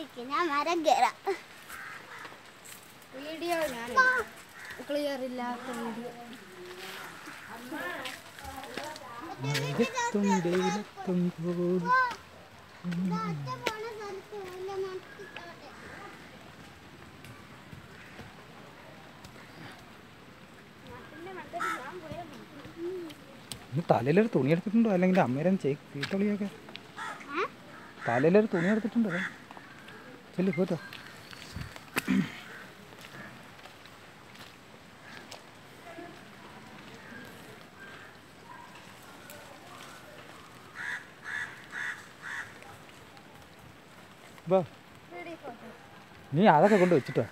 നിക്ക് ഞാൻ മരം കയറാം വീഡിയോ ഞാൻ ക്ലിയർ ഇല്ലാത്ത വീഡിയോ. തലയിലൊരു തുണി എടുത്തിട്ടുണ്ടോ? അല്ലെങ്കിൽ അമ്മേരം ചേക്ക് ഏ? തലയിലൊരു തുണി എടുത്തിട്ടുണ്ടോ? ചെല്ലി പോട്ടോ നീ അതൊക്കെ കൊണ്ട് വെച്ചിട്ടോ?